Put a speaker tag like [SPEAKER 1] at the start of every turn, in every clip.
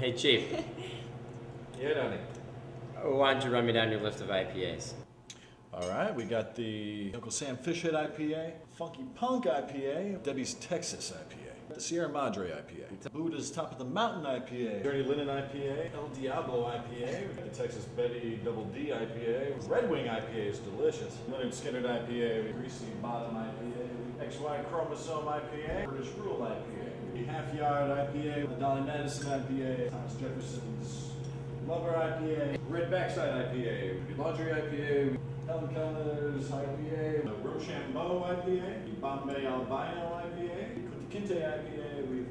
[SPEAKER 1] Hey, Chief.
[SPEAKER 2] Yeah, Donnie.
[SPEAKER 1] Why don't you run me down your list of IPAs?
[SPEAKER 2] All right, we got the Uncle Sam Fishhead IPA, Funky Punk IPA, Debbie's Texas IPA, the Sierra Madre IPA, Buddha's Top of the Mountain IPA, Dirty Linen IPA, El Diablo IPA, the Texas Betty Double D IPA, Red Wing IPA is delicious, Leonard Skinner IPA, Greasy Bottom IPA, XY Chromosome IPA, British Rule IPA, the IPA, the Dolly Madison IPA, Thomas Jefferson's Lover IPA, Red Backside IPA, Laundry IPA, Helen Keller's IPA, the Rochambeau IPA, the Bombay Albino IPA, the Kinte IPA, we've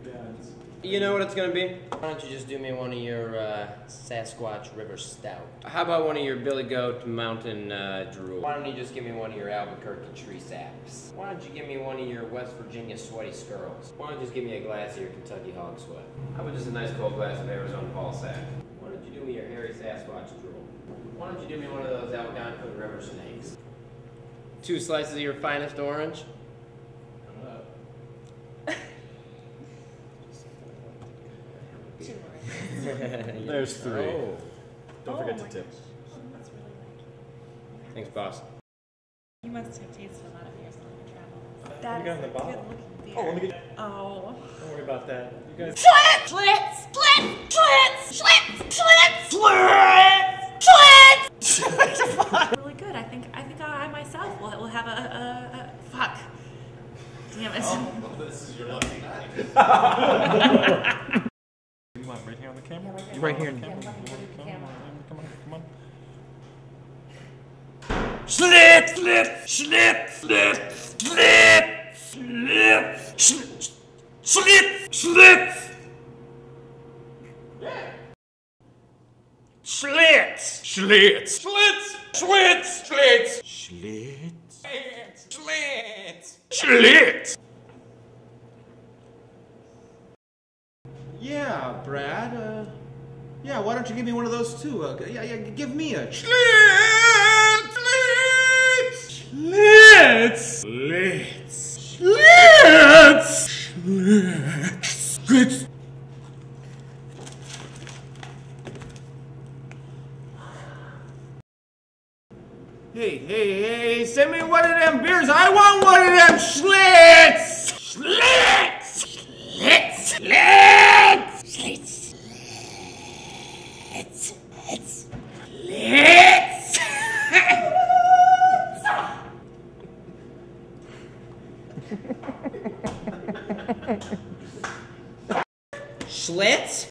[SPEAKER 1] You know what it's gonna be? Why don't you just do me one of your uh, Sasquatch River Stout? How about one of your Billy Goat Mountain uh, Drool? Why don't you just give me one of your Albuquerque Tree Saps? Why don't you give me one of your West Virginia Sweaty Squirrels? Why don't you just give me a glass of your Kentucky Hog Sweat? How about just a nice cold glass of Arizona Paul Sack? Why don't you do me your Hairy Sasquatch Drool? Why don't you do me one of those Algonquin River Snakes? Two slices of your finest orange?
[SPEAKER 2] There's three.
[SPEAKER 1] Oh.
[SPEAKER 2] Don't
[SPEAKER 3] Oh
[SPEAKER 2] forget to tip.
[SPEAKER 3] gosh. Oh, that's really like.
[SPEAKER 1] Thanks, boss.
[SPEAKER 3] You must have tasted a lot of beers on your travels.
[SPEAKER 4] you uh,
[SPEAKER 3] That
[SPEAKER 4] got in the bottle?
[SPEAKER 3] good-looking beer.
[SPEAKER 2] Oh, let me get.
[SPEAKER 3] Oh.
[SPEAKER 4] Don't worry about that. You guys.
[SPEAKER 3] Schlitz! Schlitz! Schlitz! Schlitz! Schlitz! Schlitz! Schlitz! really good. I think I think I myself will, will have a, a, a fuck. Damn it.
[SPEAKER 2] Oh, this is your lucky night.
[SPEAKER 4] You right here. Come on, come on,
[SPEAKER 5] schlitt, schlitt, schlitt, schlitt, schlitt, schlitt, schlitt, schlitt, schlitt.
[SPEAKER 6] Yeah, Brad. Uh, yeah, why don't you give me one of those too? Uh, yeah, yeah, give me a.
[SPEAKER 5] Schlitt, schlitt, schlitt, schlitt, schlitt, schlitt.
[SPEAKER 6] Hey, hey, hey! Send me one of them beers. I want one of them schlitz.
[SPEAKER 1] Schlitz?